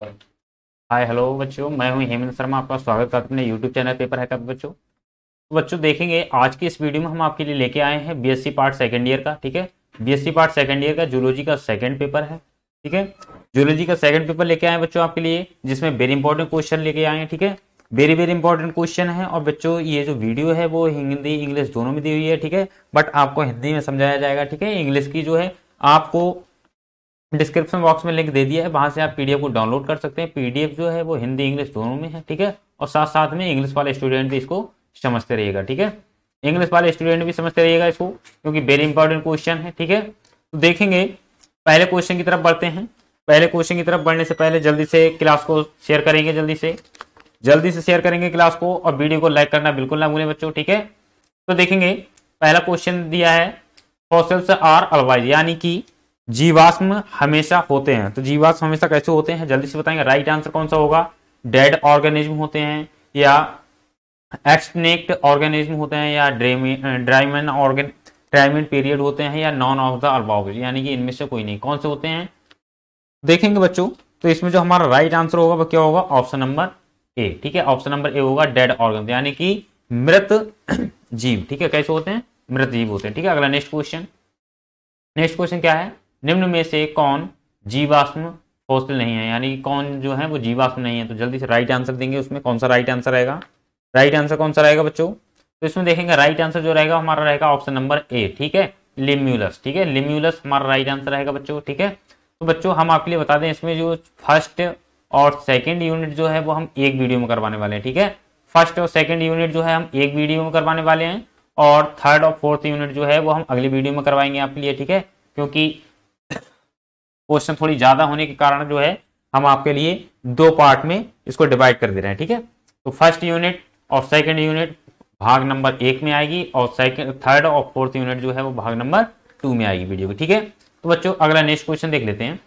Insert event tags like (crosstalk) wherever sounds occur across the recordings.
Hi hello बच्चों। मैं हूँ हेमंत शर्मा, आपका स्वागत करते अपने यूट्यूब चैनल पेपर है बच्चों। तो बच्चों, देखेंगे, आज की इस वीडियो में हम आपके लिए लेके आए हैं बीएससी पार्ट सेकंड ईयर का, ठीक है? बीएससी पार्ट सेकंड ईयर का जूलॉजी का सेकंड पेपर है, ठीक है? जूलॉजी का सेकंड पेपर लेके आए बच्चों आपके लिए, जिसमें वेरी इंपॉर्टेंट क्वेश्चन लेके आए हैं, ठीक है? वेरी वेरी इंपॉर्टेंट क्वेश्चन है, और बच्चों, ये जो वीडियो है, वो हिंदी, इंग्लिश दोनों में दी हुई है, ठीक है? बट आपको हिंदी में समझाया जाएगा, ठीक है? इंग्लिश की जो है, आपको डिस्क्रिप्शन बॉक्स में लिंक दे दिया है, वहाँ से आप पीडीएफ को डाउनलोड कर सकते हैं। पीडीएफ जो है वो हिंदी, इंग्लिश दोनों में है, ठीक है? और साथ साथ में इंग्लिश वाले स्टूडेंट भी इसको समझते रहिएगा, ठीक है? इंग्लिश वाले स्टूडेंट भी समझते रहिएगा इसको, क्योंकि वेरी इंपॉर्टेंट क्वेश्चन है, ठीक है? तो देखेंगे, पहले क्वेश्चन की तरफ़ बढ़ते हैं। पहले क्वेश्चन की तरफ़ बढ़ने से पहले जल्दी से क्लास को शेयर करेंगे जल्दी से। जल्दी से शेयर करेंगे क्लास को और वीडियो को लाइक करना बिल्कुल ना भूलें बच्चों, ठीक है? तो देखेंगे, पहला क्वेश्चन दिया है फॉसिल्स आर अलवाइज, यानी कि जीवाश्म हमेशा होते हैं। तो जीवाश्म हमेशा कैसे होते हैं? जल्दी से बताएँगे। राइट आंसर कौन सा होगा? डेड ऑर्गेनिज्म होते हैं या एक्सनेक्ट ऑर्गेनिज्म होते हैं या ड्राइमन ऑर्गेन ड्राइमन पीरियड होते हैं या नॉन ऑफ़ द अल्बाउज यानी कि इनमें से कोई नहीं। कौन से होते हैं? देखेंगे बच्चों। तो इसमें जो हमारा राइट आंसर होगा, वो क्या होगा? ऑप्शन नंबर ए ठीक है? ऑप्शन नंबर ए होगा डेड ऑर्गन यानी कि मृत जीव, ठीक है? कैसे होते हैं? मृत जीव होते हैं, ठीक है? अगला नेक्स्ट क्वेश्चन नेक्स्ट क्वेश्चन क्या है? निम्न में से कौन जीवाश्म फॉसिल नहीं है? यानी कौन जो है वो जीवाश्म नहीं है? तो जल्दी से राइट आंसर देंगे उसमें। कौन सा राइट आंसर रहेगा? राइट आंसर कौन सा रहेगा बच्चों? तो इसमें देखेंगे राइट आंसर जो रहेगा हमारा रहेगा ऑप्शन नंबर ए ठीक है? लिम्यूलस ठीक है? लिम्यूलस हमारा राइट आंसर रहेगा बच्चों, ठीक है? तो बच्चों, हम आपके लिए बता दें, इसमें जो फ़र्स्ट और सेकेंड यूनिट जो है वो हम एक वीडियो में करवाने वाले हैं, ठीक है? फ़र्स्ट और सेकेंड यूनिट जो है हम एक वीडियो में करवाने वाले हैं और थर्ड और फोर्थ यूनिट जो है वो हम अगली वीडियो में करवाएँगे आपके लिए, ठीक है? क्योंकि क्वेश्चन थोड़ी ज़्यादा होने के कारण जो है, हम आपके लिए दो पार्ट में इसको डिवाइड कर दे रहे हैं, ठीक है? तो फ़र्स्ट यूनिट और सेकंड यूनिट भाग नंबर एक में आएगी और सेकंड थर्ड और फोर्थ यूनिट जो है वो भाग नंबर टू में आएगी वीडियो की, ठीक है? तो बच्चों, अगला नेक्स्ट क्वेश्चन देख लेते हैं।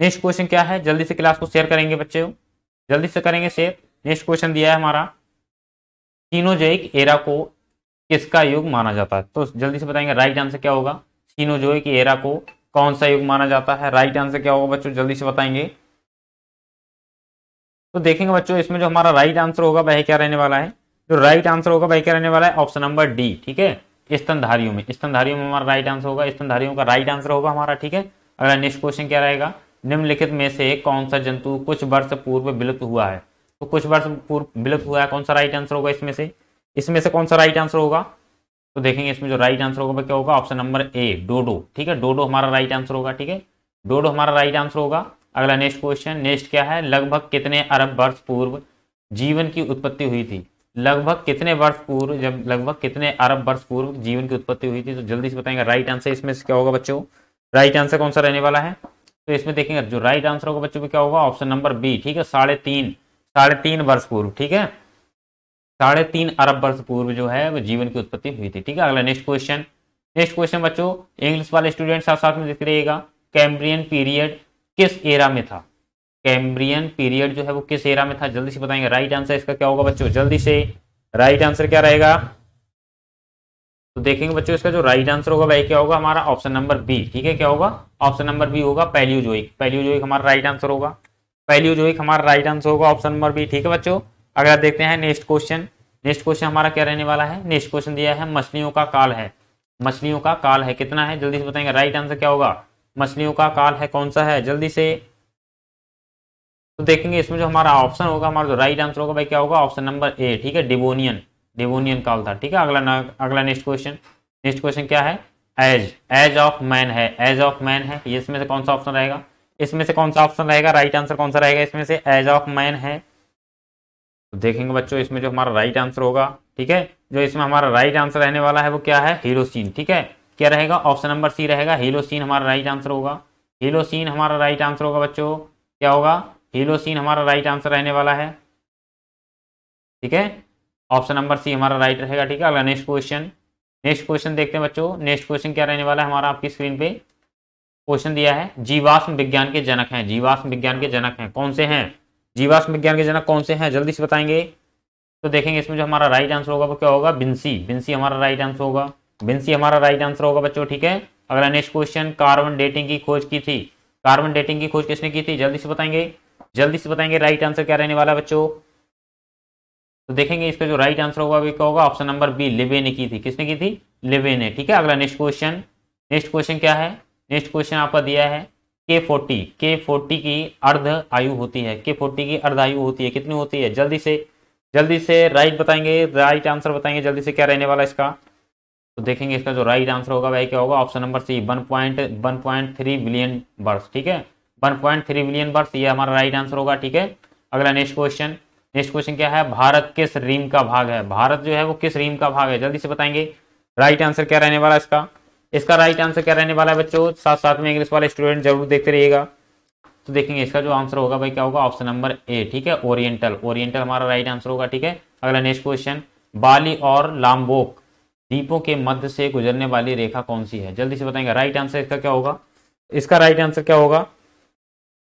नेक्स्ट क्वेश्चन क्या है? जल्दी से क्लास को शेयर करेंगे बच्चे। जल्दी से करेंगे शेयर नेक्स्ट क्वेश्चन दिया है हमारा। सीनोजोइक एरा को किसका युग माना जाता है? तो जल्दी से बताएँगे राइट आंसर क्या होगा? सीनोजोइक एरा को कौन सा युग माना जाता है? राइट आंसर क्या होगा बच्चों? जल्दी से बताएँगे। तो देखेंगे बच्चों, इसमें जो हमारा राइट आंसर होगा, वह क्या रहने वाला है? जो राइट आंसर होगा, वह क्या रहने वाला है? ऑप्शन नंबर डी ठीक है? स्तनधारियों में। स्तनधारियों में हमारा राइट आंसर होगा, स्तनधारियों का राइट आंसर होगा हमारा, ठीक है? अगला नेक्स्ट क्वेश्चन क्या रहेगा? निम्नलिखित में से कौन सा जंतु कुछ वर्ष पूर्व विलुप्त हुआ है? तो कुछ वर्ष पूर्व विलुप्त हुआ है, कौन सा राइट आंसर होगा इसमें से? इसमें से कौन सा राइट आंसर होगा? तो देखेंगे इसमें जो राइट आंसर होगा, क्या होगा? ऑप्शन नंबर ए डोडो ठीक है? डोडो हमारा राइट आंसर होगा, ठीक है? डोडो हमारा राइट आंसर होगा। अगला नेक्स्ट क्वेश्चन नेक्स्ट क्या है? लगभग कितने अरब वर्ष पूर्व जीवन की उत्पत्ति हुई थी? लगभग कितने वर्ष पूर्व, जब लगभग कितने अरब वर्ष पूर्व जीवन की उत्पत्ति हुई थी? तो जल्दी से बताएँगे। राइट आंसर इसमें क्या होगा बच्चों? राइट आंसर कौन सा रहने वाला है? तो इसमें देखेंगे, जो राइट आंसर होगा बच्चों को क्या होगा? ऑप्शन नंबर बी ठीक है? साढ़े तीन साढ़े तीन वर्ष पूर्व, ठीक है? साढ़े तीन अरब वर्ष पूर्व जो है, वो जीवन की उत्पत्ति हुई थी। ठीक है, अगला नेक्स्ट क्वेश्चन नेक्स्ट क्वेश्चन बच्चों इंग्लिश वाले स्टूडेंट साथ साथ में देखते रहिएगा। कैम्ब्रियन पीरियड किस एरा में था? कैम्ब्रियन पीरियड जो है, वो किस एरा में था? जल्दी से बताएँगे। राइट आंसर इसका क्या होगा बच्चों? जल्दी से। राइट आंसर क्या रहेगा? तो देखेंगे बच्चों इसका जो राइट आंसर होगा, वह क्या होगा? हमारा ऑप्शन नंबर बी ठीक है, क्या होगा? ऑप्शन नंबर बी होगा पैलियोजोइक पैलियोजोइक हमारा राइट आंसर होगा। पैलियोजोइक हमारा राइट आंसर होगा ऑप्शन नंबर बी ठीक है बच्चों? अगर देखते हैं नेक्स्ट क्वेश्चन नेक्स्ट क्वेश्चन हमारा क्या रहने वाला है? नेक्स्ट क्वेश्चन दिया है, मछलियों का काल है। मछलियों का काल है, कितना है? जल्दी से बताएँगे राइट आंसर क्या होगा? मछलियों का काल है, कौन सा है? जल्दी से। तो देखेंगे, इसमें जो हमारा ऑप्शन होगा, हमारा जो राइट आंसर होगा, भाई, क्या होगा? ऑप्शन नंबर ए ठीक है? डिवोनियन डिवोनियन काल था, ठीक है? अगला अगला नेक्स्ट क्वेश्चन नेक्स्ट क्वेश्चन क्या है? एज एज ऑफ़ मैन है एज ऑफ़ मैन है। इसमें से कौन सा ऑप्शन रहेगा? इसमें से कौन सा ऑप्शन रहेगा? राइट आंसर कौन सा रहेगा? इसमें से एज ऑफ़ मैन है। तो देखेंगे बच्चों, इसमें जो हमारा राइट आंसर होगा, ठीक है? जो इसमें हमारा राइट आंसर रहने वाला है वो क्या है? हीरोसिन ठीक है? क्या रहेगा? ऑप्शन नंबर सी रहेगा। हीलोसिन हमारा राइट आंसर होगा। हीलोसिन हमारा राइट आंसर होगा बच्चों। क्या होगा? हीलोसिन हमारा राइट आंसर रहने वाला है। ठीक है? ऑप्शन नंबर सी हमारा राइट रहेगा, ठीक है? अगला नेक्स्ट क्वेश्चन नेक्स्ट क्वेश्चन देखते हैं बच्चों। नेक्स्ट क्वेश्चन क्या रहने वाला है हमारा आपकी स्क्रीन पे? क्वेश्चन दिया है। जीवाश्म विज्ञान के जनक हैं। जीवाश्म विज्ञान के जनक हैं। कौन से हैं? जीवाश्म विज्ञान के जनक कौन से हैं? जल्दी से बताएँगे। तो देखेंगे, इसमें जो हमारा राइट आंसर होगा वो क्या होगा? बिन्सी बिन्सी हमारा राइट आंसर होगा। बिन्सी हमारा राइट आंसर होगा बच्चों, ठीक है? अगला नेक्स्ट क्वेश्चन कार्बन डेटिंग की खोज की थी। कार्बन डेटिंग की खोज किसने की थी? जल्दी से बताएँगे। जल्दी से बताएँगे राइट आंसर क्या रहने वाला बच्चों? तो देखेंगे, इसका जो राइट आंसर होगा वो क्या होगा? ऑप्शन नंबर बी लिबे ने की थी। किसने की थी? लिबे ने, ठीक है? अगला नेक्स्ट क्वेश्चन नेक्स्ट क्वेश्चन क्या है? नेक्स्ट क्वेश्चन आपका दिया है। के फोर्टी के फोर्टी की अर्ध आयु होती है। के फोर्टी की अर्ध आयु होती है। कितनी होती है? जल्दी से जल्दी से राइट बताएँगे राइट आंसर बताएँगे, जल्दी से क्या रहने वाला इसका? तो देखेंगे इसका जो राइट आंसर होगा, वह क्या होगा? Option number C one point one point three billion बर्स ठीक है? वन पॉइंट थ्री बिलियन बर्स ये हमारा राइट आंसर होगा, ठीक है? अगला नेक्स्ट क्वेश्चन नेक्स्ट क्वेश्चन क्या है? भारत किस रीम का भाग है? भारत जो है, वो किस रीम का भाग है? जल्दी से बताएँगे। राइट आंसर क्या रहने वाला इसका? इसका राइट आंसर क्या रहने वाला है बच्चों? साथ साथ में इंग्लिश वाले स्टूडेंट ज़रूर देखते रहिएगा। तो देखेंगे इसका जो आंसर होगा भाई, क्या होगा? ऑप्शन नंबर ए ठीक है? ओरिएंटल ओरिएंटल हमारा राइट आंसर होगा, ठीक है? अगला नेक्स्ट क्वेश्चन बाली और लाम्बोक द्वीपों के मध्य से गुजरने वाली रेखा कौन सी है? जल्दी से बताएँगे। राइट आंसर इसका क्या होगा? इसका राइट आंसर क्या होगा?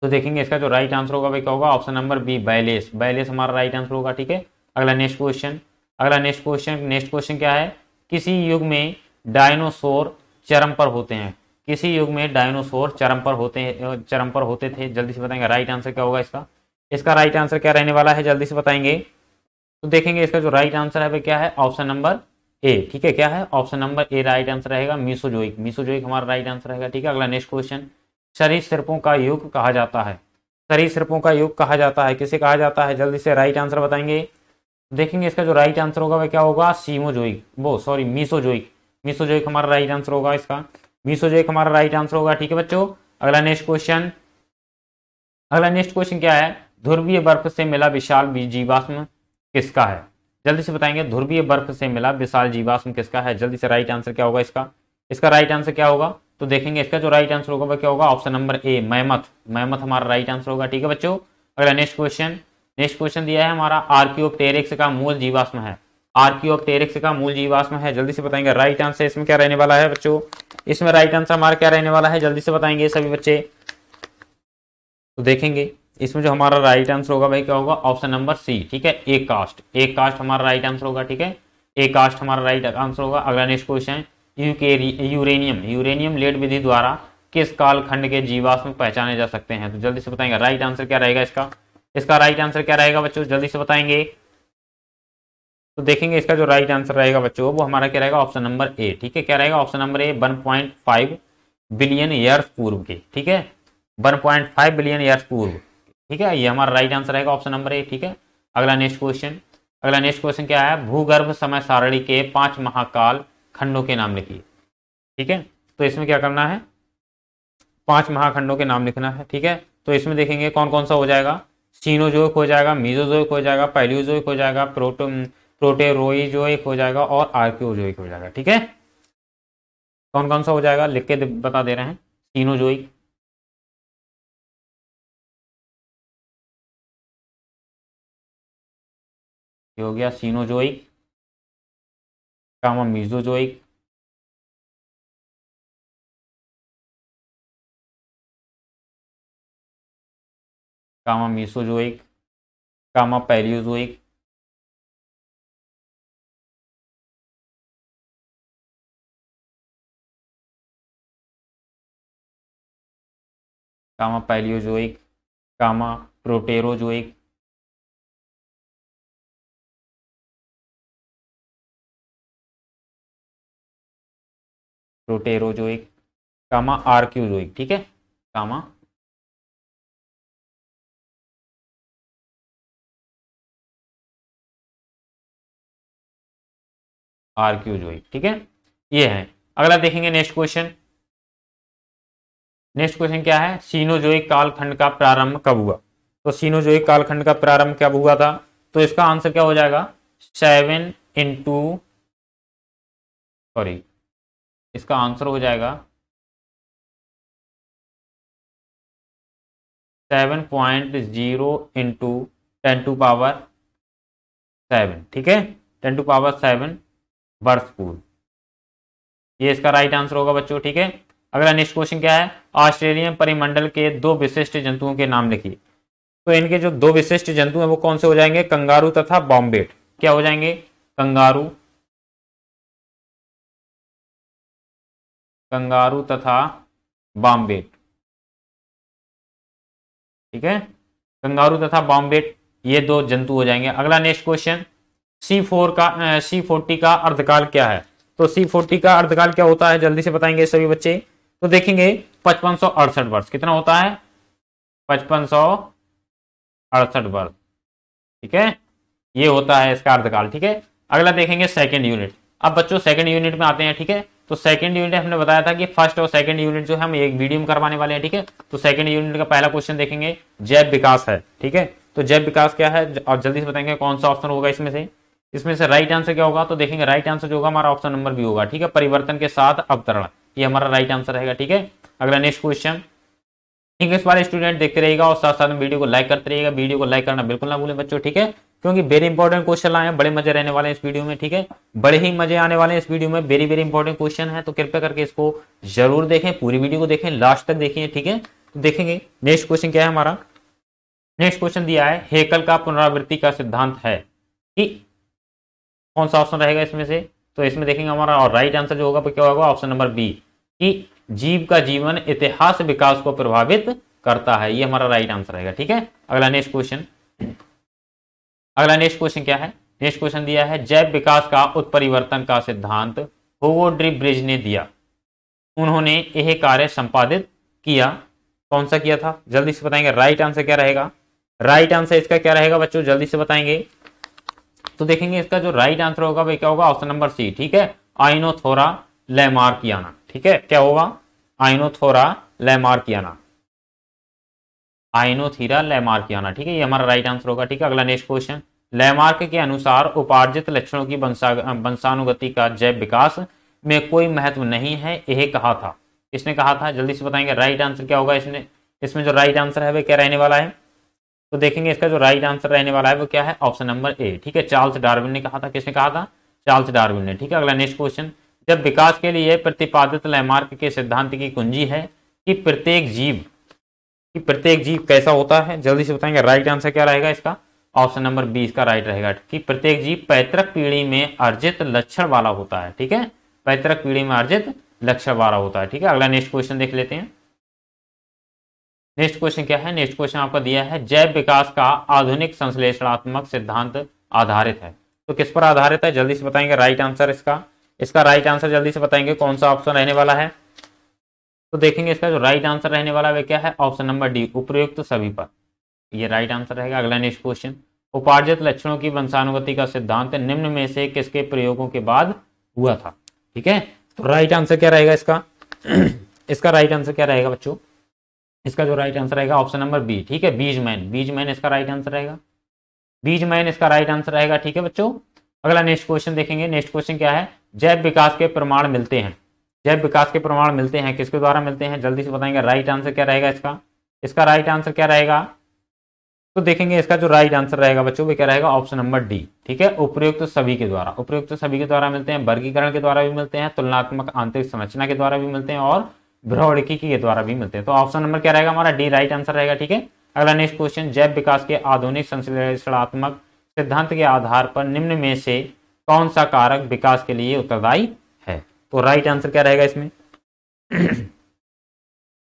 तो देखेंगे इसका जो राइट आंसर होगा भाई, क्या होगा? ऑप्शन नंबर बी बैलेस। बैलेस हमारा राइट आंसर होगा, ठीक है? अगला नेक्स्ट क्वेश्चन अगला नेक्स्ट क्वेश्चन नेक्स्ट क्वेश्चन क्या है? किसी युग में डायनोसोर चरम पर होते हैं। किसी युग में डायनोसोर चरम पर होते हैं चरम पर होते थे, जल्दी से बताएँगे। राइट आंसर क्या होगा इसका? इसका राइट आंसर क्या रहने वाला है, जल्दी से बताएँगे। तो देखेंगे इसका जो राइट आंसर है वह क्या है? ऑप्शन नंबर ए ठीक है? क्या है? Option number A right answer रहेगा मीसोजोइक मीसोजोइक हमारा राइट आंसर रहेगा, ठीक है? अगला नेक्स्ट क्वेश्चन शरीर सिर्पों का युग कहा जाता है। शरीर सिर्पों का युग कहा जाता है। किसे कहा जाता है? जल्दी से राइट आंसर बताएँगे। देखेंगे इसका जो राइट आंसर होगा वह क्या होगा? सीमोजोइक वो सॉरी मीसोजोइक मीसोजोइक हमारा राइट आंसर होगा इसका। मीसोजोइक हमारा राइट आंसर होगा, ठीक है बच्चों? अगला नेक्स्ट क्वेश्चन अगला नेक्स्ट क्वेश्चन क्या है? ध्रुवीय बर्फ़ से मिला विशाल जीवाश्म किसका है? जल्दी से बताएँगे, ध्रुवीय बर्फ़ से मिला विशाल जीवाश्म किसका है? जल्दी से राइट आंसर क्या होगा इसका? इसका राइट आंसर क्या होगा? तो देखेंगे इसका जो राइट आंसर होगा, वह क्या होगा? Option number A mammoth mammoth हमारा राइट आंसर होगा, ठीक है बच्चों? अगला नेक्स्ट क्वेश्चन नेक्स्ट क्वेश्चन दिया है हमारा आर्कियोप्टेरिक्स का मूल जीवाश्म है। आर्कियोप्टेरिक्स का मूल जीवाश्म है। जल्दी से बताएँगे राइट आंसर इसमें क्या रहने वाला है बच्चों? इसमें राइट आंसर हमारा क्या रहने वाला है? जल्दी से बताएँगे सभी बच्चे। तो देखेंगे, इसमें जो हमारा राइट आंसर होगा भाई, क्या होगा? ऑप्शन नंबर सी ठीक है? ए कास्ट ए कास्ट हमारा राइट आंसर होगा, ठीक है? ए कास्ट हमारा राइट आंसर होगा। अगला next question uranium uranium lead विधि द्वारा किस कालखंड के जीवाश्म पहचाने जा सकते हैं? तो जल्दी से बताएँगे राइट आंसर क्या रहेगा इसका? इसका राइट आंसर क्या रहेगा बच्चों? जल्दी से बताएँगे। तो देखेंगे इसका जो राइट आंसर रहेगा बच्चों, वो हमारा क्या रहेगा? ऑप्शन नंबर ए ठीक है? क्या रहेगा? Option number A one point five billion years पूर्व के, ठीक है? One point five billion years पूर्व, ठीक है? ये हमारा राइट आंसर रहेगा ऑप्शन नंबर ए ठीक है? अगला नेक्स्ट क्वेश्चन अगला नेक्स्ट क्वेश्चन क्या है? भूगर्भ समय सारणी के पाँच महाकाल खंडों के नाम लिखिए, ठीक है? तो इसमें क्या करना है? पाँच महाखंडों के नाम लिखना है, ठीक है? तो इसमें देखेंगे कौन कौन सा हो जाएगा? सीनोजोइक हो जाएगा मीजोजोइक हो जाएगा पैल्यूजोइक हो जाएगा प्रोटो प्रोटेरोइजोइक हो जाएगा और आर्क्योजोइक हो जाएगा, ठीक है? कौन कौन सा हो जाएगा? लिख के बता दे रहे हैं। सीनोजोइक। हो गया Cenozoic. Comma Mesozoic. Comma Mesozoic. Comma Palaeozoic comma Palaeozoic comma Proterozoic Proterozoic comma Archaeozoic ठीक है? कामा। आर्क्यूजोइक ठीक है? ये है। अगला देखेंगे नेक्स्ट क्वेश्चन। नेक्स्ट क्वेश्चन क्या है? सीनोजोइक कालखंड का प्रारंभ कब हुआ? तो सीनोजोइक कालखंड का प्रारंभ कब हुआ था? तो इसका आंसर क्या हो जाएगा? सेवन इंटू, सॉरी, इसका आंसर हो जाएगा seven point zero into ten to power seven, ठीक है? टेन टू पावर सेवन वर्ष पूर्व ये इसका राइट आंसर होगा बच्चों, ठीक है? अगला नेक्स्ट क्वेश्चन क्या है? ऑस्ट्रेलियन परिमंडल के दो विशिष्ट जंतुओं के नाम लिखिए। तो इनके जो दो विशिष्ट जंतु हैं, वो कौन से हो जाएँगे? कंगारू तथा बॉम्बेट। क्या हो जाएँगे? कंगारू। कंगारू तथा बॉम्बेट। ठीक है? कंगारू तथा बॉम्बेट, ये दो जंतु हो जाएँगे। अगला नेक्स्ट क्वेश्चन सी फोर का सी फोर्टी का अर्धकाल क्या है? तो सी फोर्टी का अर्धकाल क्या होता है? जल्दी से बताएँगे सभी बच्चे। तो देखेंगे पचपन सौ अड़सठ वर्ष। कितना होता है? पचपन सौ अड़सठ वर्ष। ठीक है? ये होता है इसका अर्धकाल। ठीक है? अगला देखेंगे सेकेंड यूनिट अब बच्चों सेकंड यूनिट में आते हैं, ठीक है? तो सेकंड यूनिट हमने बताया था कि फ़र्स्ट और सेकंड यूनिट जो है, हम एक वीडियो में करवाने वाले हैं, ठीक है? तो सेकंड यूनिट का पहला क्वेश्चन देखेंगे, जैव विकास है, ठीक है? तो जैव विकास क्या है? और जल्दी से बताएँगे कौन सा ऑप्शन होगा इसमें से। इसमें से राइट आंसर क्या होगा? तो देखेंगे राइट आंसर जो होगा, हमारा ऑप्शन नंबर भी होगा, ठीक है? परिवर्तन के साथ अवतरण। ये हमारा राइट आंसर रहेगा, ठीक है? अगला नेक्स्ट क्वेश्चन ठीक है, इस बार स्टूडेंट देखते रहेगा और साथ साथ में वीडियो को लाइक करते रहेगा वीडियो को लाइक करना बिल्कुल ना भूलें बच्चों, ठीक है? क्योंकि वेरी इंपॉर्टेंट क्वेश्चन लाए हैं, बड़े मज़े रहने वाले हैं इस वीडियो में, ठीक है? बड़े ही मज़े आने वाले हैं इस वीडियो में। वेरी वेरी इंपॉर्टेंट क्वेश्चन है तो कृपया करके इसको ज़रूर देखें, पूरी वीडियो को देखें लास्ट तक देखिए, ठीक है? तो देखेंगे नेक्स्ट क्वेश्चन क्या है हमारा? नेक्स्ट क्वेश्चन दिया है हेकल का पुनरावृत्ति का सिद्धांत है। कि कौन सा ऑप्शन रहेगा इसमें से? तो इसमें देखेंगे हमारा, और राइट आंसर जो होगा क्या होगा? ऑप्शन नंबर बी कि जीव का जीवन इतिहास विकास को प्रभावित करता है। ये हमारा राइट आंसर रहेगा, ठीक है? अगला नेक्स्ट क्वेश्चन अगला नेक्स्ट क्वेश्चन क्या है? नेक्स्ट क्वेश्चन दिया है, जैव विकास का उत्परिवर्तन का सिद्धांत होगो ब्रिज ने दिया। उन्होंने यह कार्य संपादित किया। कौन सा किया था? जल्दी से बताएँगे राइट आंसर क्या रहेगा? राइट आंसर इसका क्या रहेगा बच्चों? जल्दी से बताएँगे। तो देखेंगे इसका जो राइट आंसर होगा, वह क्या होगा? ऑप्शन नंबर सी ठीक है? आइनोथोरा लेमार्कियाना ठीक है? क्या होगा? आइनोथोरा लेमार्कियाना आइनोथीरा लेमार्कियाना ठीक है? ये हमारा राइट आंसर होगा, ठीक है? अगला नेक्स्ट क्वेश्चन लेमार्क के अनुसार उपार्जित लक्षणों की वंशानुगति का जैव विकास में कोई महत्व नहीं है, यह कहा था। किसने कहा था? जल्दी से बताएँगे। राइट आंसर क्या होगा इसमें इसमें जो राइट आंसर है, वह क्या रहने वाला है? तो देखेंगे इसका जो राइट आंसर रहने वाला है वो क्या है? ऑप्शन नंबर ए ठीक है? चार्ल्स डार्विन ने कहा था। किसने कहा था? चार्ल्स डार्विन ने, ठीक है? अगला नेक्स्ट क्वेश्चन जब विकास के लिए प्रतिपादित लैमार्क के सिद्धांत की कुंजी है कि प्रत्येक जीव, कि प्रत्येक जीव कैसा होता है, जल्दी से बताएँगे राइट आंसर क्या रहेगा इसका? ऑप्शन नंबर बी इसका राइट रहेगा, कि प्रत्येक जीव पैतृक पीढ़ी में अर्जित लक्षण वाला होता है, ठीक है? पैतृक पीढ़ी में अर्जित लक्षण वाला होता है, ठीक है? अगला नेक्स्ट क्वेश्चन देख लेते हैं। नेक्स्ट क्वेश्चन क्या है? नेक्स्ट क्वेश्चन आपका दिया है, जैव विकास का आधुनिक संश्लेषणात्मक सिद्धांत आधारित है। तो किस पर आधारित है? जल्दी से बताएँगे राइट आंसर इसका। इसका राइट आंसर जल्दी से बताएँगे कौन सा ऑप्शन रहने वाला है। तो देखेंगे इसका जो राइट आंसर रहने वाला है क्या है? ऑप्शन नंबर डी उपयुक्त सभी पर। ये राइट आंसर रहेगा। अगला नेक्स्ट क्वेश्चन उपार्जित लक्षणों की वंशानुगति का सिद्धांत निम्न में से किसके प्रयोगों के बाद हुआ था? ठीक है? तो राइट आंसर क्या रहेगा इसका? (clears throat) इसका राइट आंसर क्या रहेगा बच्चों? इसका जो राइट आंसर रहेगा ऑप्शन नंबर बी ठीक है? बीज मैन बीज मैन इसका राइट आंसर रहेगा। बीज मैन इसका राइट आंसर रहेगा, ठीक है बच्चों? अगला नेक्स्ट क्वेश्चन देखेंगे। नेक्स्ट क्वेश्चन क्या है? जैव विकास के प्रमाण मिलते हैं। जैव विकास के प्रमाण मिलते हैं, किसके द्वारा मिलते हैं? जल्दी से बताएँगे राइट आंसर क्या रहेगा इसका? इसका राइट आंसर क्या रहेगा? तो देखेंगे इसका जो राइट आंसर रहेगा बच्चों, वो क्या रहेगा? ऑप्शन नंबर डी ठीक है? उपयुक्त तो सभी के द्वारा। उपयुक्त तो सभी के द्वारा मिलते हैं, वर्गीकरण के द्वारा भी मिलते हैं, तुलनात्मक आंतरिक संरचना के द्वारा भी मिलते हैं और भ्रौणिकी के द्वारा भी मिलते हैं। तो ऑप्शन नंबर क्या रहेगा हमारा? डी राइट आंसर रहेगा, ठीक है? अगला नेक्स्ट क्वेश्चन जैव विकास के आधुनिक संश्लेषणात्मक सिद्धांत के आधार पर निम्न में से कौन सा कारक विकास के लिए उत्तरदायी है? तो राइट आंसर क्या रहेगा इसमें? (clears throat)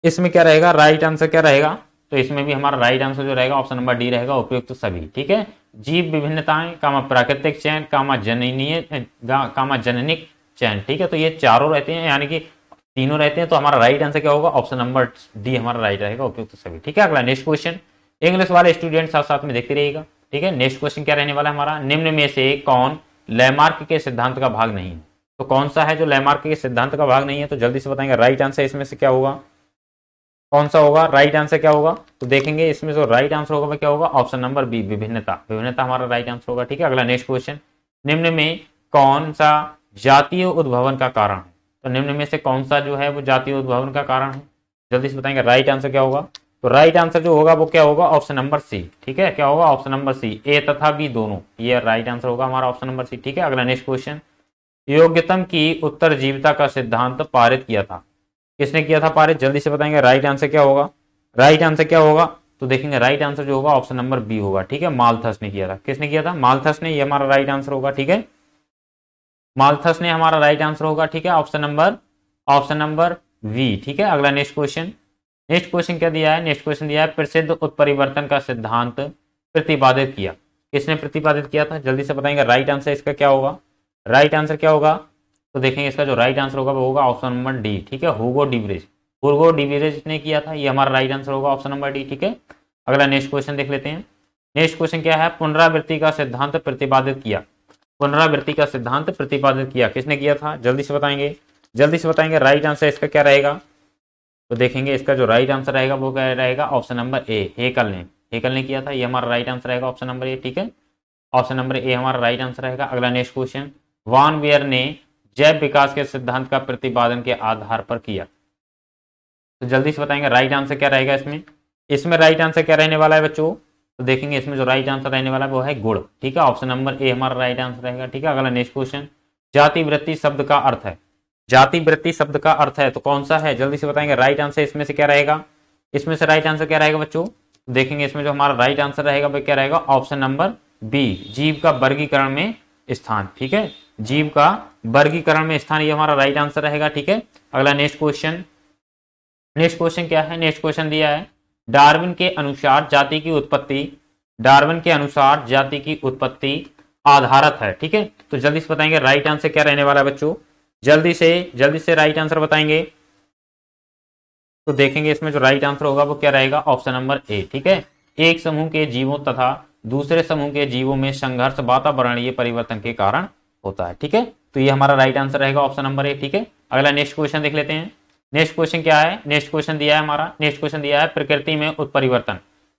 इसमें क्या रहेगा? राइट आंसर क्या रहेगा? तो इसमें भी हमारा राइट आंसर जो रहेगा ऑप्शन नंबर डी रहेगा, उपयुक्त तो सभी, ठीक है? जीव विभिन्नताएँ, कामा प्राकृतिक चयन, कामा जननीय कामा जननिक चयन, ठीक है? तो ये चारों रहते हैं, यानी कि तीनों रहते हैं तो हमारा राइट आंसर क्या होगा? ऑप्शन नंबर डी हमारा राइट रहेगा, उपयुक्त तो सभी, ठीक है? अगला नेक्स्ट क्वेश्चन इंग्लिश वाले स्टूडेंट साथ साथ में देखते रहिएगा, ठीक है? नेक्स्ट क्वेश्चन क्या रहने वाला है हमारा? निम्न में से कौन लैमार्क के सिद्धांत का भाग नहीं। है तो कौन सा है जो लैमार्क के सिद्धांत का भाग नहीं है? तो जल्दी से बताएँगे राइट आंसर इसमें से क्या होगा? कौन सा होगा? राइट आंसर क्या होगा? तो देखेंगे इसमें जो राइट आंसर होगा क्या होगा? ऑप्शन नंबर बी विभिन्नता। विभिन्नता हमारा राइट आंसर होगा, ठीक है? अगला नेक्स्ट क्वेश्चन निम्न में कौन सा जातीय उद्भवन का कारण है? तो निम्न में से कौन सा जो है, वो जातीय उद्भवन का कारण है? जल्दी से बताएँगे राइट आंसर क्या होगा? तो राइट आंसर जो होगा वो क्या होगा? ऑप्शन नंबर सी ठीक है? क्या होगा? ऑप्शन नंबर सी ए तथा बी दोनों। ये राइट आंसर होगा हमारा ऑप्शन नंबर सी ठीक है? अगला नेक्स्ट क्वेश्चन योग्यतम की उत्तर जीविता का सिद्धांत पारित किया था। किसने किया था पारित? जल्दी से बताएँगे राइट आंसर क्या होगा? राइट आंसर क्या होगा? तो देखेंगे राइट आंसर जो होगा ऑप्शन नंबर बी होगा, ठीक है? मालथस ने किया था। किसने किया था? मालथस ने, ये हमारा राइट आंसर होगा, ठीक है? मालथस ने हमारा राइट आंसर होगा, ठीक है? Option number option number V ठीक है? अगला नेक्स्ट क्वेश्चन नेक्स्ट क्वेश्चन क्या दिया है? नेक्स्ट क्वेश्चन दिया है, प्रसिद्ध उत्परिवर्तन का सिद्धांत प्रतिपादित किया। किसने प्रतिपादित किया था? जल्दी से बताएँगे राइट आंसर इसका क्या होगा? राइट आंसर क्या होगा? तो देखेंगे इसका जो राइट आंसर होगा वो होगा ऑप्शन नंबर डी ठीक है? हुगो डिब्रेज हुगो डिब्रेज ने किया था, ये हमारा राइट आंसर होगा ऑप्शन नंबर डी ठीक है? अगला नेक्स्ट क्वेश्चन देख लेते हैं। नेक्स्ट क्वेश्चन क्या है? पुनरावृत्ति का सिद्धांत प्रतिपादित किया। पुनरावृत्ति का सिद्धांत प्रतिपादित किया। किसने किया था? जल्दी से बताएँगे। जल्दी से बताएँगे राइट आंसर इसका क्या रहेगा? तो देखेंगे इसका जो राइट आंसर रहेगा, वो क्या रहेगा? ऑप्शन नंबर ए हेकल ने। हेकल ने किया था, ये हमारा राइट आंसर रहेगा ऑप्शन नंबर ए ठीक है? ऑप्शन नंबर ए हमारा राइट आंसर रहेगा। अगला नेक्स्ट क्वेश्चन वान वियर ने जैव विकास के सिद्धांत का प्रतिपादन के आधार पर किया। तो जल्दी से बताएँगे राइट आंसर क्या रहेगा इसमें? इसमें राइट आंसर क्या रहने वाला है बच्चों? तो देखेंगे इसमें जो राइट आंसर रहने वाला है वो है गुड़ ठीक है? ऑप्शन नंबर ए हमारा राइट आंसर रहेगा, ठीक है? अगला नेक्स्ट क्वेश्चन जाति वृत्ति शब्द का अर्थ है। जाति वृत्ति शब्द का अर्थ है तो कौन सा है? जल्दी से बताएँगे राइट आंसर इसमें से क्या रहेगा? इसमें से राइट आंसर क्या रहेगा बच्चों? देखेंगे इसमें जो हमारा राइट आंसर रहेगा, वो क्या रहेगा? ऑप्शन नंबर बी जीव का वर्गीकरण में स्थान, ठीक है? जीव का वर्गीकरण में स्थान, ये हमारा राइट आंसर रहेगा, ठीक है? अगला नेक्स्ट क्वेश्चन नेक्स्ट क्वेश्चन क्या है? नेक्स्ट क्वेश्चन दिया है डार्विन के अनुसार जाति की उत्पत्ति डार्विन के अनुसार जाति की उत्पत्ति आधारत है, ठीक है? तो जल्दी से बताएँगे राइट आंसर क्या रहने वाला है बच्चों? जल्दी से जल्दी से राइट आंसर बताएँगे। तो देखेंगे इसमें जो राइट आंसर होगा, वो क्या रहेगा? ऑप्शन नंबर ए ठीक है? एक समूह के जीवों तथा दूसरे समूह के जीवों में संघर्ष, वातावरणीय परिवर्तन के कारण होता है, ठीक है? तो ये हमारा राइट आंसर रहेगा ऑप्शन नंबर ए ठीक है? अगला नेक्स्ट क्वेश्चन देख लेते हैं। नेक्स्ट क्वेश्चन क्या है? नेक्स्ट क्वेश्चन दिया है हमारा। नेक्स्ट क्वेश्चन दिया है प्रकृति में उत्परिवर्तन।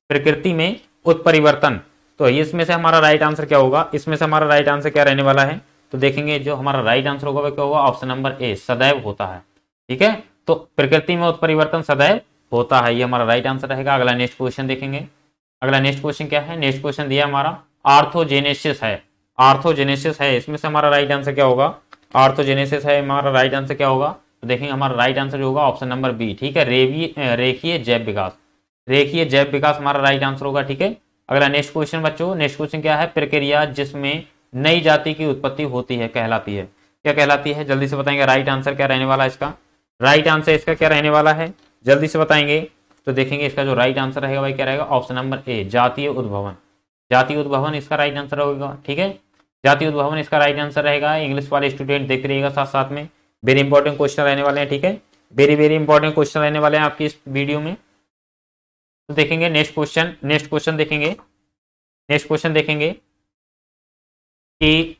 प्रकृति में उत्परिवर्तन। तो इसमें से हमारा राइट आंसर क्या होगा? इसमें से हमारा राइट आंसर क्या रहने वाला है? तो देखेंगे जो हमारा राइट आंसर होगा वह क्या होगा? ऑप्शन नंबर ए सदैव होता है। ठीक है? तो प्रकृति में उत्परिवर्तन सदैव होता है। ये हमारा राइट आंसर रहेगा। अगला नेक्स्ट क्वेश्चन देखेंगे। अगला नेक्स्ट क्वेश्चन क्या है? नेक्स्ट क्वेश्चन दिया हमारा आर्थोजेनेसिस है। आर्थोजेनेसिस है। इसमें से हमारा राइट आंसर क्या होगा? आर्थोजेनेसिस है। हमारा राइट आंसर क्या होगा? तो देखेंगे हमारा राइट आंसर जो होगा ऑप्शन नंबर बी ठीक है? रेवी रेखीय जैव विकास। रेखीय जैव विकास हमारा राइट आंसर होगा। ठीक है? अगला नेक्स्ट क्वेश्चन बच्चों। नेक्स्ट क्वेश्चन क्या है? प्रक्रिया जिसमें नई जाति की उत्पत्ति होती है, कहलाती है। क्या कहलाती है? जल्दी से बताएँगे राइट आंसर क्या रहने वाला है इसका? राइट आंसर इसका क्या रहने वाला है? जल्दी से बताएँगे तो देखेंगे इसका जो राइट आंसर रहेगा भाई क्या रहेगा? ऑप्शन नंबर ए जातीय उद्भवन। जातीय उद्भवन इसका राइट आंसर होगा, ठीक है? जातीय उद्भवन इसका राइट आंसर रहेगा। इंग्लिश वाले स्टूडेंट देखते रहिएगा साथ साथ में। वेरी इंपॉर्टेंट क्वेश्चन रहने वाले हैं, ठीक है? वेरी वेरी इंपॉर्टेंट क्वेश्चन रहने वाले हैं आपकी इस वीडियो में। तो देखेंगे नेक्स्ट क्वेश्चन नेक्स्ट क्वेश्चन देखेंगे। नेक्स्ट क्वेश्चन देखेंगे। कि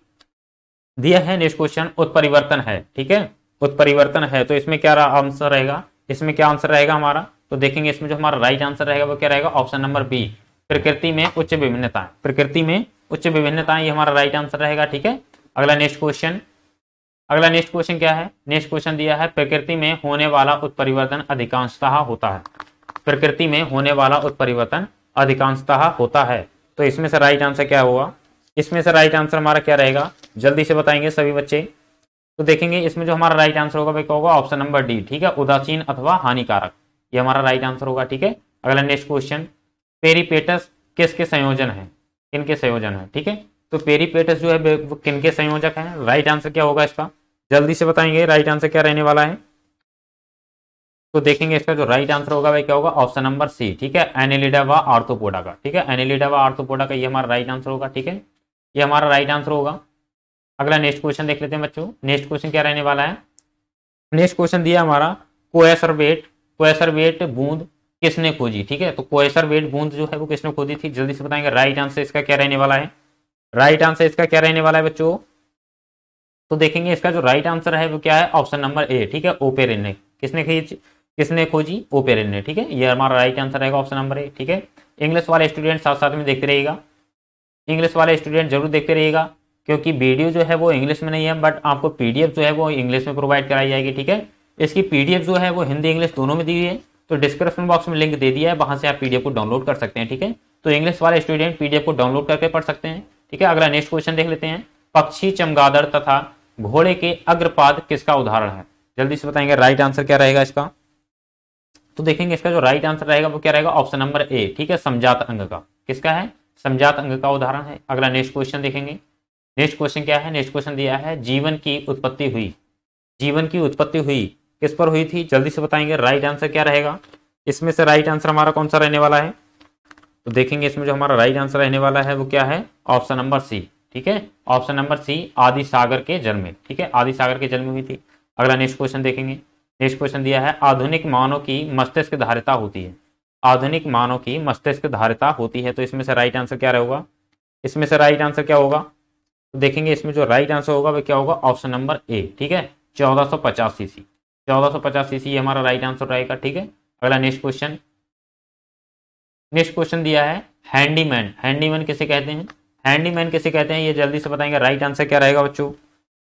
दिया है नेक्स्ट क्वेश्चन उत्परिवर्तन है, ठीक है? उत्परिवर्तन है तो इसमें क्या आंसर रहेगा? इसमें क्या आंसर रहेगा हमारा? तो देखेंगे इसमें जो हमारा राइट आंसर रहेगा, वो क्या रहेगा? ऑप्शन नंबर बी प्रकृति में उच्च विभिन्नता प्रकृति में उच्च विभिन्नता ये हमारा राइट आंसर रहेगा, ठीक है? अगला नेक्स्ट क्वेश्चन अगला नेक्स्ट क्वेश्चन क्या है? नेक्स्ट क्वेश्चन दिया है, प्रकृति में होने वाला उत्परिवर्तन अधिकांशतः होता है। प्रकृति में होने वाला उत्परिवर्तन अधिकांशतः होता है। तो इसमें से राइट आंसर क्या होगा इसमें से राइट आंसर हमारा क्या रहेगा? जल्दी से बताएँगे सभी बच्चे। तो देखेंगे, इसमें जो हमारा राइट आंसर होगा वह क्या होगा ऑप्शन नंबर डी ठीक है? उदासीन अथवा हानिकारक। ये हमारा राइट आंसर होगा, ठीक है? अगला नेक्स्ट क्वेश्चन पेरीपेटस किसके संयोजन है? किनके संयोजन है, ठीक है? तो पेरीपेटस जो है वो किनके संयोजक है? राइट आंसर क्या होगा इसका? जल्दी से बताएँगे राइट आंसर क्या रहने वाला है? तो देखेंगे इसका जो राइट आंसर होगा, वह क्या होगा? ऑप्शन नंबर सी ठीक है? एनिलिडा व आर्थोपोडा का, ठीक है? एनिलिडा व आर्थोपोडा का ये हमारा राइट आंसर होगा, ठीक है? ये हमारा राइट आंसर होगा। अगला नेक्स्ट क्वेश्चन देख लेते हैं बच्चों। नेक्स्ट क्वेश्चन क्या रहने वाला है? नेक्स्ट क्वेश्चन दिया हमारा कोएसरवेट कोएसरवेट बूंद किसने खोजी? ठीक है तो कोएसरवेट बूंद जो है वो किसने खोजी थी? जल्दी से बताएँगे राइट आंसर इसका क्या रहने वाला है? राइट आंसर इसका क्या रहने वाला है बच्चों? तो देखेंगे इसका जो राइट आंसर है वो क्या है? ऑप्शन नंबर ए ठीक है ओपेरिन ने किसने खींच, किसने खोजी? ओपेरिन ने ठीक है, ये हमारा राइट आंसर रहेगा ऑप्शन नंबर ए ठीक है। इंग्लिश वाले स्टूडेंट साथ साथ में देखते रहेगा इंग्लिश वाले स्टूडेंट ज़रूर देखते रहेगा क्योंकि वीडियो जो है वो इंग्लिश में नहीं है बट आपको पीडीएफ जो है वो इंग्लिश में प्रोवाइड कराई जाएगी, ठीक है? इसकी पीडीएफ जो है वो हिंदी इंग्लिश दोनों में दी है तो डिस्क्रिप्शन बॉक्स में लिंक दे दिया है, वहाँ से आप पीडीएफ को डाउनलोड कर सकते हैं, ठीक है? तो इंग्लिश वाले स्टूडेंट पीडीएफ को डाउनलोड करके पढ़ सकते हैं, ठीक है? अगला नेक्स्ट क्वेश्चन देख लेते हैं। पक्षी चमगादड़ तथा घोड़े के अग्रपाद किसका उदाहरण है? जल्दी से बताएँगे राइट आंसर क्या रहेगा इसका? तो देखेंगे इसका जो राइट आंसर रहेगा वो क्या रहेगा? ऑप्शन नंबर ए ठीक है? समझात अंग का। किसका है? समझात अंग का उदाहरण है। अगला नेक्स्ट क्वेश्चन देखेंगे। नेक्स्ट क्वेश्चन क्या है? नेक्स्ट क्वेश्चन दिया है, जीवन की उत्पत्ति हुई। जीवन की उत्पत्ति हुई। किस पर हुई थी? जल्दी से बताएँगे। राइट आंसर क्या रहेगा? इसमें से राइट आंसर हमारा कौन सा रहने वाला है? तो देखेंगे इसमें जो हमारा राइट आंसर रहने वाला है, वो क्या है? ऑप्शन नंबर सी ठीक है? ऑप्शन नंबर सी आदि सागर के जन्म में, ठीक है? आदि सागर के जन्म हुई थी। अगला नेक्स्ट क्वेश्चन देखेंगे। नेक्स्ट क्वेश्चन दिया है, आधुनिक मानव की मस्तिष्क धारिता होती है। आधुनिक मानव की मस्तिष्क धारिता होती है। तो इसमें से राइट आंसर क्या रहेगा? इसमें से राइट आंसर क्या होगा? तो देखेंगे इसमें जो राइट आंसर होगा, वह क्या होगा? ऑप्शन नंबर ए ठीक है? चौदह सौ पचास सी सी चौदह सौ पचास सी सी हमारा राइट आंसर रहेगा, ठीक है? अगला नेक्स्ट क्वेश्चन नेक्स्ट क्वेश्चन दिया है हैंडीमैन हैंडीमैन किसे कहते हैं? हैंडीमैन किसे कहते हैं? ये जल्दी से बताएँगे राइट आंसर क्या रहेगा बच्चों?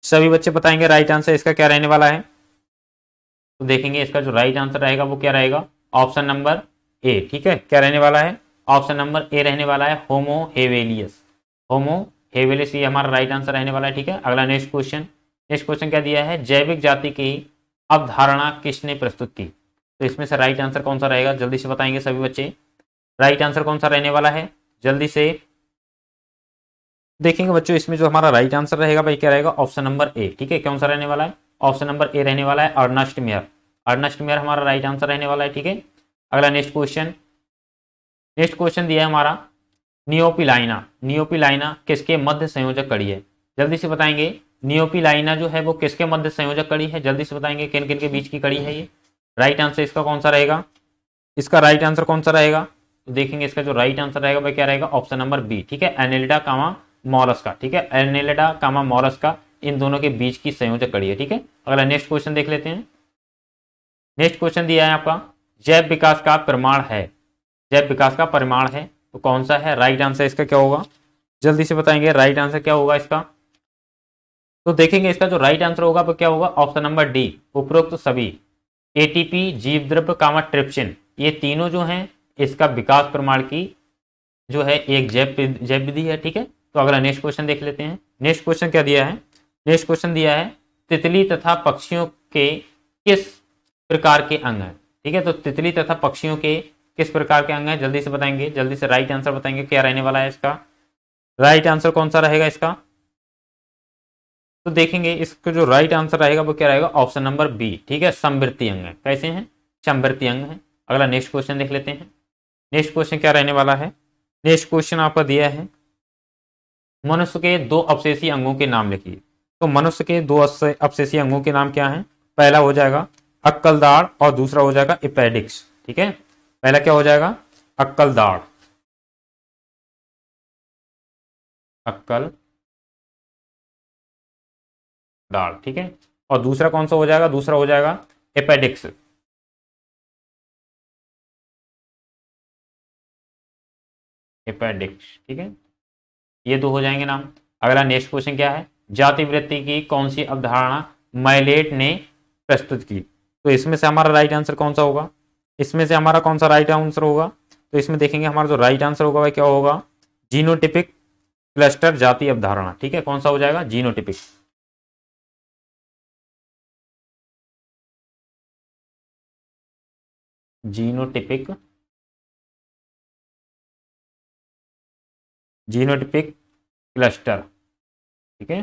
सभी बच्चे बताएँगे राइट आंसर इसका क्या रहने वाला है? तो देखेंगे इसका जो राइट आंसर रहेगा, वो क्या रहेगा? ऑप्शन नंबर ए ठीक है? क्या रहने वाला है? ऑप्शन नंबर ए रहने वाला है होमो हेवेलियस होमो हेवेलियस ये हमारा राइट आंसर रहने वाला है, ठीक है? अगला नेक्स्ट क्वेश्चन नेक्स्ट क्वेश्चन क्या दिया है? जैविक जाति की अवधारणा किसने प्रस्तुत की? तो इसमें से राइट आंसर कौन सा रहेगा? जल्दी से बताएँगे सभी बच्चे। राइट आंसर कौन सा रहने वाला है? जल्दी से देखेंगे बच्चों, इसमें जो हमारा राइट आंसर रहेगा, भाई, क्या रहेगा? ऑप्शन नंबर ए ठीक है? कौन सा रहने वाला है? ऑप्शन नंबर ए रहने वाला है अर्नस्ट मेयर अर्नस्ट मेयर हमारा राइट आंसर रहने वाला है, ठीक है? अगला नेक्स्ट क्वेश्चन नेक्स्ट क्वेश्चन दिया है हमारा नियोपिलाइना नियोपिलाइना किसके मध्य संयोजक कड़ी है? जल्दी से बताएँगे नियोपिलाइना जो है वो किसके मध्य संयोजक कड़ी है? जल्दी से बताएँगे किन किन के बीच की कड़ी है ये। राइट आंसर इसका कौन सा रहेगा? इसका राइट आंसर कौन सा रहेगा? तो देखेंगे इसका जो राइट आंसर रहेगा वह क्या रहेगा? ऑप्शन नंबर बी ठीक है? एनेलिडा कामा मॉलस का ठीक है? एनेलिडा कामा मॉलस का इन दोनों के बीच की संयोजक कड़ी है, ठीक है? अगला नेक्स्ट क्वेश्चन देख लेते हैं। नेक्स्ट क्वेश्चन दिया है आपका जैव विकास का प्रमाण है। जैव विकास का परिमाण है तो कौन सा है? राइट आंसर इसका क्या होगा? जल्दी से बताएँगे राइट आंसर क्या होगा इसका? तो देखेंगे इसका जो राइट आंसर होगा, वो क्या होगा? ऑप्शन नंबर डी उपरोक्त सभी एटीपी जीव द्रव्य कामा ट्रिप्सिन ये तीनों जो हैं, इसका विकास प्रमाण की जो है, एक जैव जैव विधि है, ठीक है? तो अगला नेक्स्ट क्वेश्चन देख लेते हैं। नेक्स्ट क्वेश्चन क्या दिया है? नेक्स्ट क्वेश्चन दिया है, तितली तथा पक्षियों के किस प्रकार के अंग हैं? ठीक है तो तितली तथा पक्षियों के किस प्रकार के अंग हैं, जल्दी से बताएँगे। जल्दी से राइट आंसर बताएँगे, क्या रहने वाला है इसका। राइट आंसर कौन सा रहेगा इसका? तो देखेंगे, इसका जो राइट आंसर रहेगा, वो क्या रहेगा? ऑप्शन नंबर बी ठीक है समृद्धि अंग है। कैसे हैं? समृद्धि अंग है। अगला नेक्स्ट क्वेश्चन देख लेते हैं। नेक्स्ट क्वेश्चन क्या रहने वाला है? नेक्स्ट क्वेश्चन आपका दिया है। मनुष्य के दो अवशेषी अंगों के नाम लिखिए। तो मनुष्य के दो अवशेषी अंगों के नाम क्या है? पहला हो जाएगा अक्कल दाढ़ और दूसरा हो जाएगा इपेडिक्स ठीक है? पहला क्या हो जाएगा? अक्कल दाढ़ अक्कल दाढ़ ठीक है? और दूसरा कौन सा हो जाएगा? दूसरा हो जाएगा एपेडिक्स एपेडिक्स ठीक है? ये दो हो जाएँगे नाम। अगला नेक्स्ट क्वेश्चन क्या है? जाति वृत्ति की कौन सी अवधारणा मैलेट ने प्रस्तुत की? तो इसमें से हमारा राइट आंसर कौन सा होगा? इसमें से हमारा कौन सा राइट आंसर होगा? तो इसमें देखेंगे हमारा जो राइट आंसर होगा वह क्या होगा? जीनोटिपिक क्लस्टर जाति अवधारणा, ठीक है? कौन सा हो जाएगा? जीनोटिपिक जीनोटिपिक जीनोटिपिक क्लस्टर ठीक है?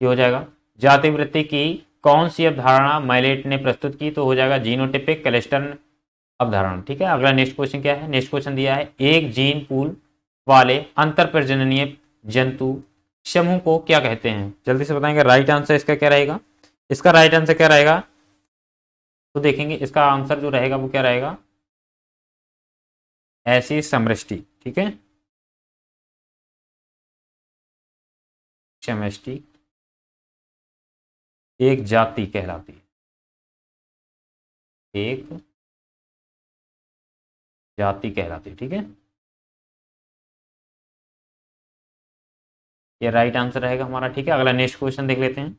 ये हो जाएगा जाति वृत्ति की कौन सी अवधारणा माइलेट ने प्रस्तुत की तो हो जाएगा जीनोटिपिक क्लस्टर अवधारणा। ठीक है, अगला नेक्स्ट क्वेश्चन क्या है? नेक्स्ट क्वेश्चन दिया है, एक जीन पूल वाले अंतर प्रजननीय जंतु समूह को क्या कहते हैं? जल्दी से बताएँगे राइट आंसर इसका क्या रहेगा? इसका राइट आंसर क्या रहेगा? तो देखेंगे, इसका आंसर जो रहेगा, वो क्या रहेगा? ऐसी समृष्टि। ठीक है? समष्टि। एक जाति कहलाती है। एक जाति कहलाती है, ठीक है? ये राइट आंसर रहेगा हमारा, ठीक है? अगला नेक्स्ट क्वेश्चन देख लेते हैं।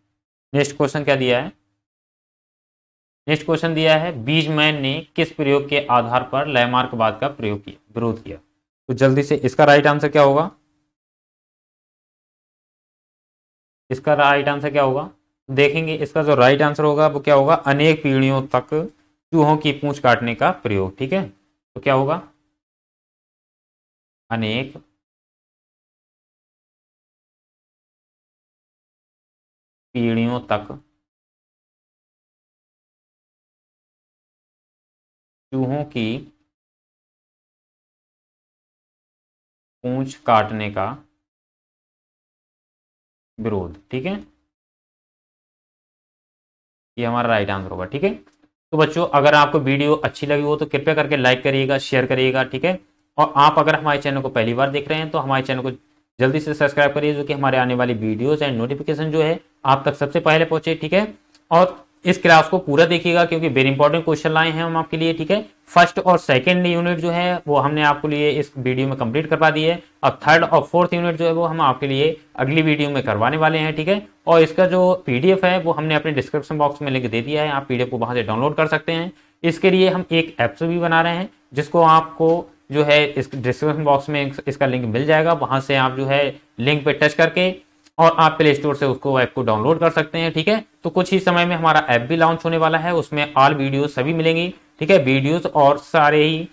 नेक्स्ट क्वेश्चन क्या दिया है? नेक्स्ट क्वेश्चन दिया है, बीजमैन ने किस प्रयोग के आधार पर लयमार्कवाद का प्रयोग किया, विरोध किया? तो जल्दी से इसका राइट आंसर क्या होगा? इसका राइट आंसर क्या होगा? देखेंगे, इसका जो राइट आंसर होगा, वो क्या होगा? अनेक पीढ़ियों तक चूहों की पूंछ काटने का प्रयोग, ठीक है? तो क्या होगा? अनेक पीढ़ियों तक चूहों की पूंछ काटने का विरोध, ठीक है? ये हमारा राइट आंसर होगा, ठीक है? तो बच्चों, अगर आपको वीडियो अच्छी लगी हो तो कृपया करके लाइक करिएगा, शेयर करिएगा, ठीक है? और आप अगर हमारे चैनल को पहली बार देख रहे हैं तो हमारे चैनल को जल्दी से सब्सक्राइब करिए, जो कि हमारे आने वाली वीडियोस एंड नोटिफिकेशन जो है, आप तक सबसे पहले पहुँचे, ठीक है? और इस क्लास को पूरा देखिएगा, क्योंकि वेरी इंपॉर्टेंट क्वेश्चन लाए हैं हम आपके लिए, ठीक है? फ़र्स्ट और सेकेंड यूनिट जो है, वो हमने आपके लिए इस वीडियो में कंप्लीट करवा दी है। अब थर्ड और फोर्थ यूनिट जो है, वो हम आपके लिए अगली वीडियो में करवाने वाले हैं, ठीक है? और इसका जो पीडीएफ है, वो हमने अपने डिस्क्रिप्शन बॉक्स में लिंक दे दिया है। आप पीडीएफ को वहाँ से डाउनलोड कर सकते हैं। इसके लिए हम एक ऐप्स भी बना रहे हैं, जिसको आपको जो है, इस डिस्क्रिप्शन बॉक्स में इसका लिंक मिल जाएगा। वहाँ से आप जो है, लिंक पे टच करके और आप प्ले स्टोर से उसको ऐप को डाउनलोड कर सकते हैं, ठीक है? तो कुछ ही समय में हमारा ऐप भी लॉन्च होने वाला है। उसमें ऑल वीडियो सभी मिलेंगी। ठीक है? वीडियोस और सारे ही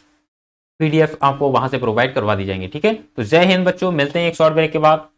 पीडीएफ आपको वहाँ से प्रोवाइड करवा दी जाएँगे, ठीक है? तो जय हिंद बच्चों, मिलते हैं एक शॉर्ट ब्रेक के बाद।